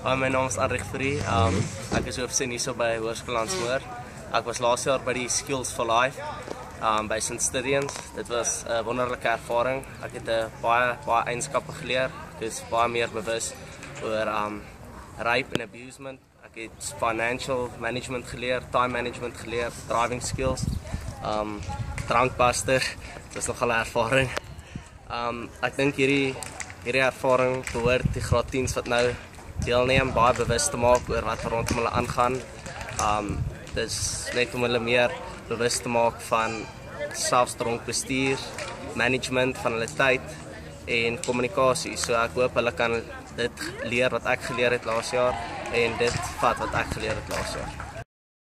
Hi, my naam is Andrik Fourie. Um ek is hoofsin hierso by Hoërskool Landsmoor. Ek was laas jaar by die Skills for Life um by St. Stithians. Dit was 'n wonderlike ervaring. Ek het 'n baie baie eienskappe geleer. Ek is baie meer bewus oor um rape and abusement. Ek het financial management geleer, time management geleer, driving skills. Um drankbuster. Dis nogal 'n ervaring. Um ek dink hierdie hierdie ervaring behoort die graad 10s wat nou deelneem baie bewus te maak oor wat rondom hulle aangaan. Um dis net om hulle meer bewus te maak van selfdronk bestuur, management van hulle tyd en kommunikasie. So ek hoop hulle kan dit leer wat ek geleer het laas jaar en dit vat wat ek geleer het laas jaar.